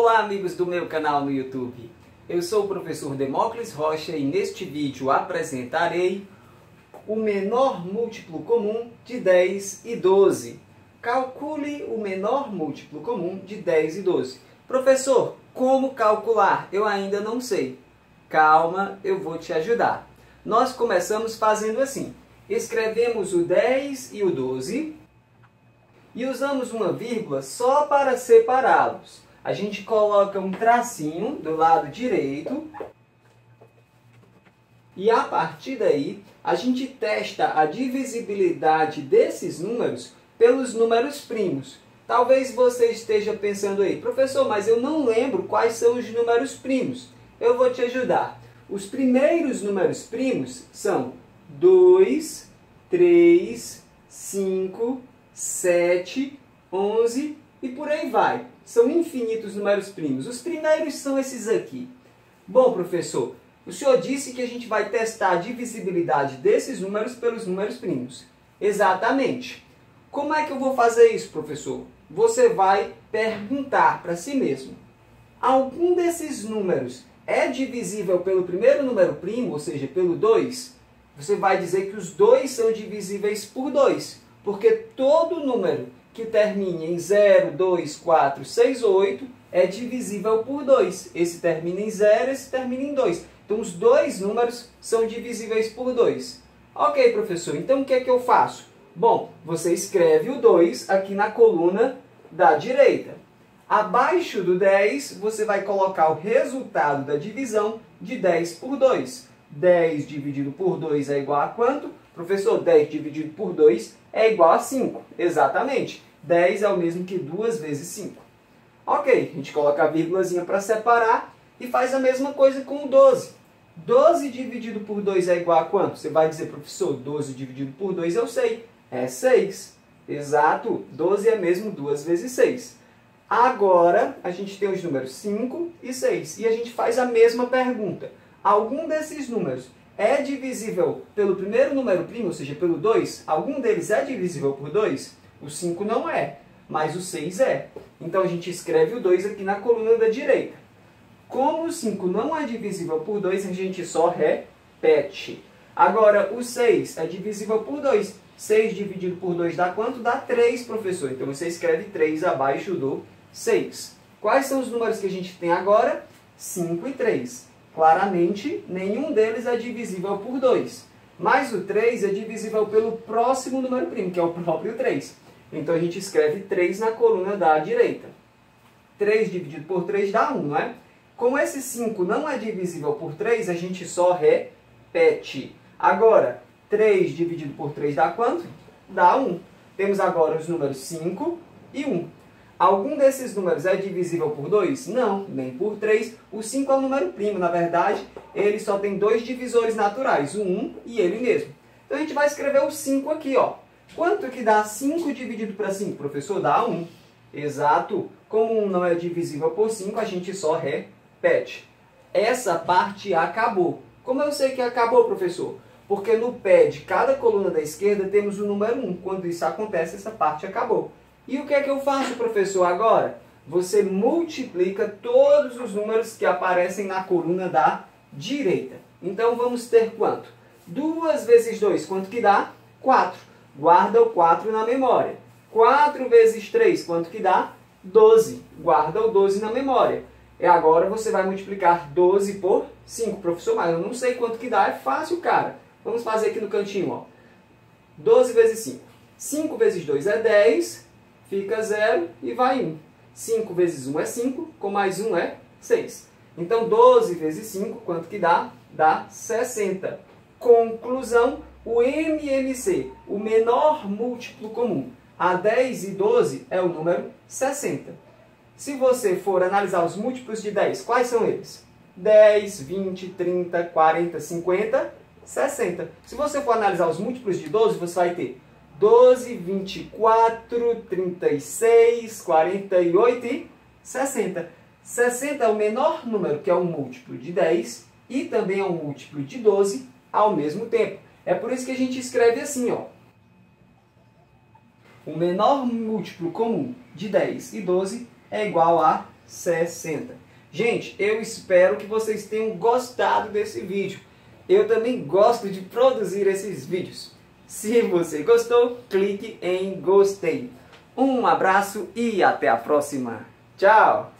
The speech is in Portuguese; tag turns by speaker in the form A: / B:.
A: Olá amigos do meu canal no YouTube. Eu sou o professor Demócles Rocha e neste vídeo apresentarei o menor múltiplo comum de 10 e 12. Calcule o menor múltiplo comum de 10 e 12. Professor, como calcular? Eu ainda não sei. Calma, eu vou te ajudar. Nós começamos fazendo assim. Escrevemos o 10 e o 12 e usamos uma vírgula só para separá-los. A gente coloca um tracinho do lado direito e a partir daí a gente testa a divisibilidade desses números pelos números primos. Talvez você esteja pensando aí, professor, mas eu não lembro quais são os números primos. Eu vou te ajudar. Os primeiros números primos são 2, 3, 5, 7, 11 e por aí vai. São infinitos números primos. Os primeiros são esses aqui. Bom, professor, o senhor disse que a gente vai testar a divisibilidade desses números pelos números primos. Exatamente. Como é que eu vou fazer isso, professor? Você vai perguntar para si mesmo. Algum desses números é divisível pelo primeiro número primo, ou seja, pelo 2? Você vai dizer que os dois são divisíveis por 2, porque todo número que termine em 0, 2, 4, 6 ou 8 é divisível por 2. Esse termina em 0, esse termina em 2. Então, os dois números são divisíveis por 2. Ok, professor, então o que é que eu faço? Bom, você escreve o 2 aqui na coluna da direita. Abaixo do 10, você vai colocar o resultado da divisão de 10 por 2. 10 dividido por 2 é igual a quanto? Professor, 10 dividido por 2 é igual a 5. Exatamente. 10 é o mesmo que 2 vezes 5. Ok, a gente coloca a vírgulazinha para separar e faz a mesma coisa com o 12. 12 dividido por 2 é igual a quanto? Você vai dizer, professor, 12 dividido por 2 eu sei. É 6. Exato, 12 é mesmo 2 vezes 6. Agora, a gente tem os números 5 e 6. E a gente faz a mesma pergunta. Algum desses números é divisível pelo primeiro número primo, ou seja, pelo 2? Algum deles é divisível por 2? O 5 não é, mas o 6 é. Então, a gente escreve o 2 aqui na coluna da direita. Como o 5 não é divisível por 2, a gente só repete. Agora, o 6 é divisível por 2. 6 dividido por 2 dá quanto? Dá 3, professor. Então, você escreve 3 abaixo do 6. Quais são os números que a gente tem agora? 5 e 3. Claramente, nenhum deles é divisível por 2. Mas o 3 é divisível pelo próximo número primo, que é o próprio 3. Então, a gente escreve 3 na coluna da direita. 3 dividido por 3 dá 1, não é? Como esse 5 não é divisível por 3, a gente só repete. Agora, 3 dividido por 3 dá quanto? Dá 1. Temos agora os números 5 e 1. Algum desses números é divisível por 2? Não, nem por 3. O 5 é um número primo, na verdade, ele só tem dois divisores naturais, o 1 e ele mesmo. Então a gente vai escrever o 5 aqui, ó. Quanto que dá 5 dividido para 5? Professor, dá 1. Exato. Como 1 não é divisível por 5, a gente só repete. Essa parte acabou. Como eu sei que acabou, professor? Porque no pé de cada coluna da esquerda temos o número 1. Quando isso acontece, essa parte acabou. E o que é que eu faço, professor, agora? Você multiplica todos os números que aparecem na coluna da direita. Então vamos ter quanto? 2 vezes 2, quanto que dá? 4. Guarda o 4 na memória. 4 vezes 3, quanto que dá? 12. Guarda o 12 na memória. E agora você vai multiplicar 12 por 5. Professor, mas eu não sei quanto que dá. É fácil, cara. Vamos fazer aqui no cantinho. Ó. 12 vezes 5. 5 vezes 2 é 10, fica 0 e vai 1. 5 vezes 1 é 5, com mais 1 é 6. Então, 12 vezes 5, quanto que dá? Dá 60. Conclusão, o MMC, o menor múltiplo comum, a 10 e 12 é o número 60. Se você for analisar os múltiplos de 10, quais são eles? 10, 20, 30, 40, 50, 60. Se você for analisar os múltiplos de 12, você vai ter 12, 24, 36, 48 e 60. 60 é o menor número que é um múltiplo de 10 e também é um múltiplo de 12 ao mesmo tempo. É por isso que a gente escreve assim, ó. O menor múltiplo comum de 10 e 12 é igual a 60. Gente, eu espero que vocês tenham gostado desse vídeo. Eu também gosto de produzir esses vídeos. Se você gostou, clique em gostei. Um abraço e até a próxima. Tchau!